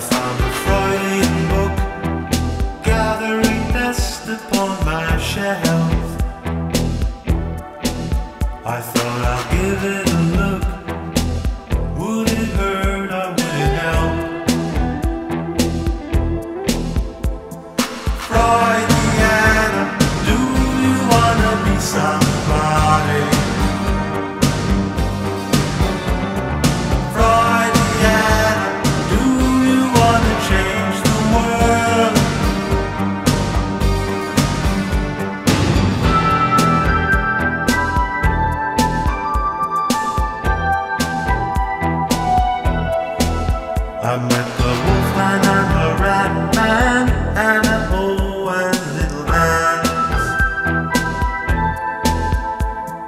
found a Freudian book gathering dust upon my shelf. I thought I'd give it a look. Would it hurt or would it help? Freudiana, do you wanna be some? I the the rat man and Little Hans.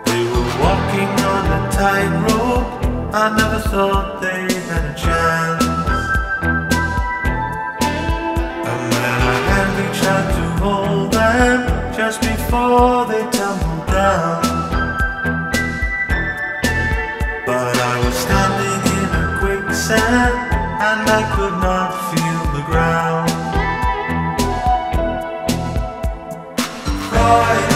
They were walking on a tightrope. I never thought they had a chance. And then I had reached out to hold them just before they tumbled down. But I was standing in a quicksand and I could not feel the ground. Crying.